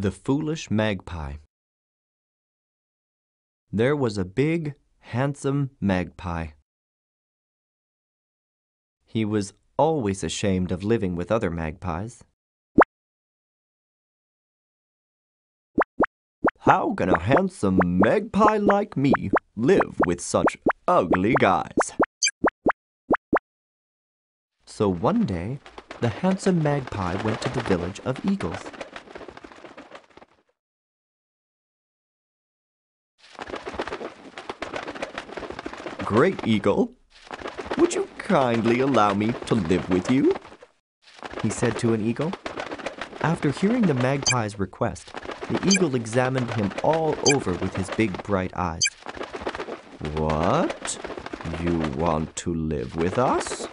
The Foolish Magpie There was a big, handsome magpie. He was always ashamed of living with other magpies. How can a handsome magpie like me live with such ugly guys? So one day, the handsome magpie went to the village of eagles. Great Eagle, would you kindly allow me to live with you? He said to an eagle. After hearing the magpie's request, the eagle examined him all over with his big bright eyes. What? You want to live with us?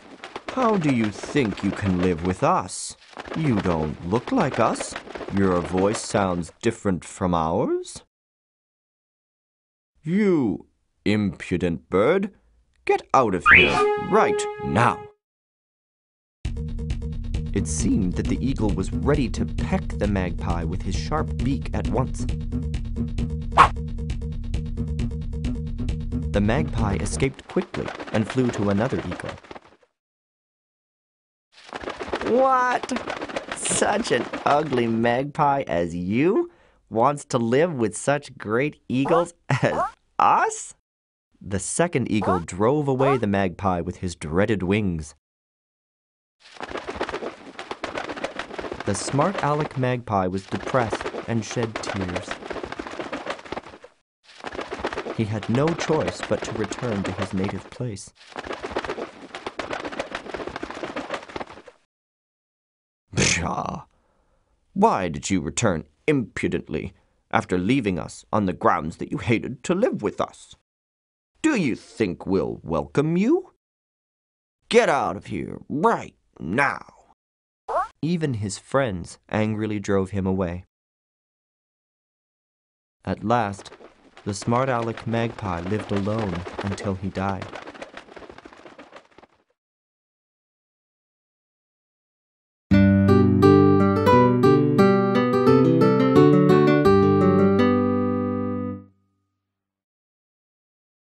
How do you think you can live with us? You don't look like us. Your voice sounds different from ours. You impudent bird, get out of here right now. It seemed that the eagle was ready to peck the magpie with his sharp beak at once. The magpie escaped quickly and flew to another eagle. What? Such an ugly magpie as you wants to live with such great eagles as us? The second eagle drove away the magpie with his dreaded wings. The smart aleck magpie was depressed and shed tears. He had no choice but to return to his native place. Pshaw! Why did you return impudently after leaving us on the grounds that you hated to live with us? Do you think we'll welcome you? Get out of here right now. Even his friends angrily drove him away. At last, the smart aleck magpie lived alone until he died.